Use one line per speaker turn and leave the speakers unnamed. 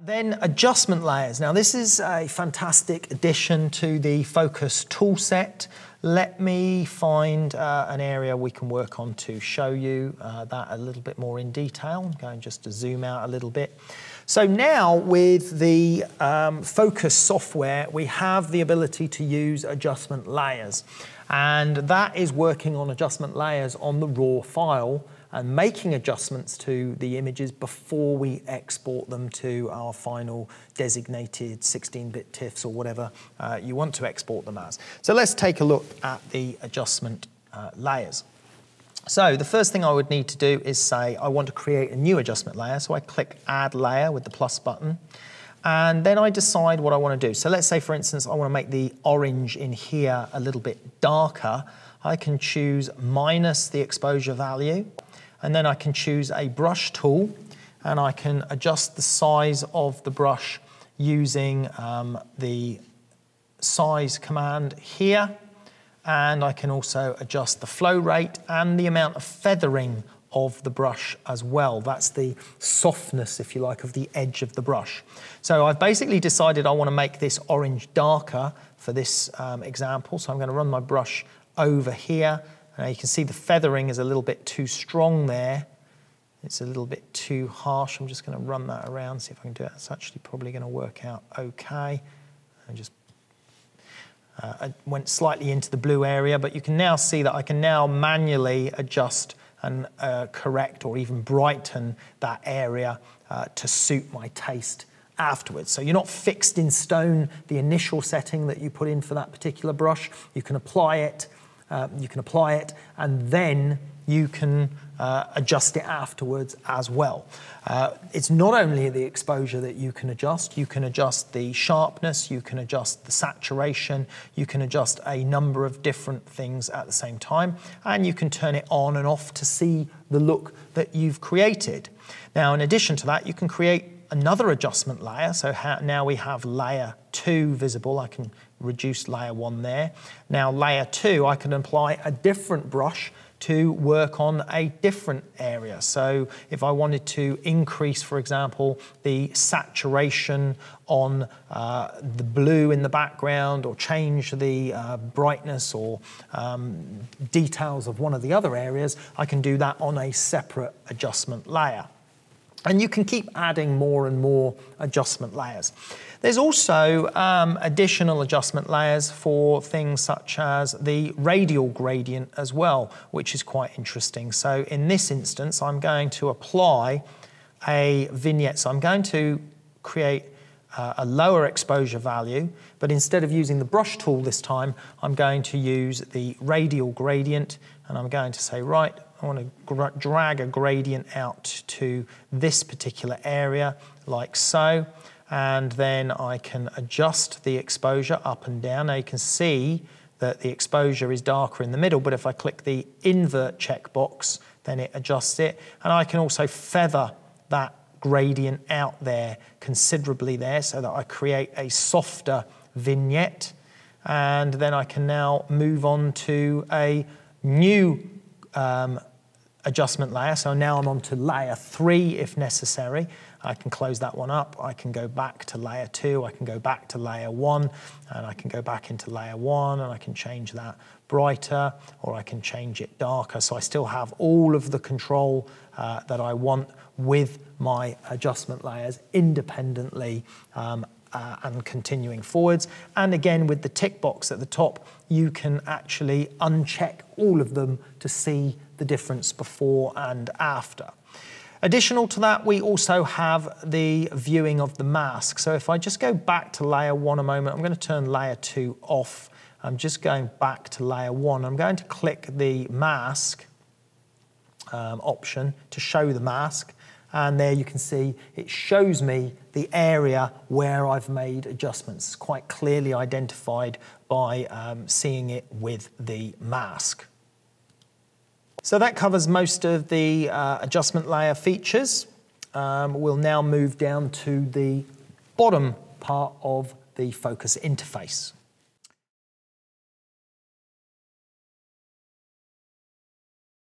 Then adjustment layers. Now this is a fantastic addition to the Phocus toolset. Let me find uh, an area we can work on to show you uh, that a little bit more in detail. I'm going just to zoom out a little bit. So now with the um, Phocus software, we have the ability to use adjustment layers. And that is working on adjustment layers on the raw file and making adjustments to the images before we export them to our final designated 16-bit TIFFs or whatever uh, you want to export them as. So let's take a look at the adjustment uh, layers. So the first thing I would need to do is say I want to create a new adjustment layer. So I click Add Layer with the plus button. And then I decide what I want to do. So let's say, for instance, I want to make the orange in here a little bit darker. I can choose minus the exposure value and then I can choose a brush tool and I can adjust the size of the brush using um, the size command here and I can also adjust the flow rate and the amount of feathering of the brush as well. That's the softness, if you like, of the edge of the brush. So I've basically decided I want to make this orange darker for this um, example. So I'm going to run my brush over here now you can see the feathering is a little bit too strong there. It's a little bit too harsh. I'm just going to run that around, see if I can do it. It's actually probably going to work out okay. I just uh, I went slightly into the blue area, but you can now see that I can now manually adjust and uh, correct or even brighten that area uh, to suit my taste afterwards. So you're not fixed in stone the initial setting that you put in for that particular brush. You can apply it uh, you can apply it, and then you can uh, adjust it afterwards as well. Uh, it's not only the exposure that you can adjust, you can adjust the sharpness, you can adjust the saturation, you can adjust a number of different things at the same time, and you can turn it on and off to see the look that you've created. Now, in addition to that, you can create another adjustment layer. So now we have layer two visible. I can reduce layer one there. Now layer two, I can apply a different brush to work on a different area. So if I wanted to increase, for example, the saturation on uh, the blue in the background or change the uh, brightness or um, details of one of the other areas, I can do that on a separate adjustment layer. And you can keep adding more and more adjustment layers. There's also um, additional adjustment layers for things such as the radial gradient as well, which is quite interesting. So in this instance, I'm going to apply a vignette. So I'm going to create uh, a lower exposure value, but instead of using the brush tool this time, I'm going to use the radial gradient, and I'm going to say, right, I want to drag a gradient out to this particular area, like so and then I can adjust the exposure up and down. Now you can see that the exposure is darker in the middle, but if I click the invert checkbox, then it adjusts it. And I can also feather that gradient out there considerably there so that I create a softer vignette. And then I can now move on to a new um, adjustment layer. So now I'm on to layer three if necessary. I can close that one up. I can go back to layer two. I can go back to layer one and I can go back into layer one and I can change that brighter or I can change it darker. So I still have all of the control uh, that I want with my adjustment layers independently um, uh, and continuing forwards. And again, with the tick box at the top, you can actually uncheck all of them to see the difference before and after. Additional to that, we also have the viewing of the mask. So if I just go back to layer one a moment, I'm going to turn layer two off. I'm just going back to layer one. I'm going to click the mask um, option to show the mask. And there you can see it shows me the area where I've made adjustments, quite clearly identified by um, seeing it with the mask. So that covers most of the uh, adjustment layer features. Um, we'll now move down to the bottom part of the Phocus interface.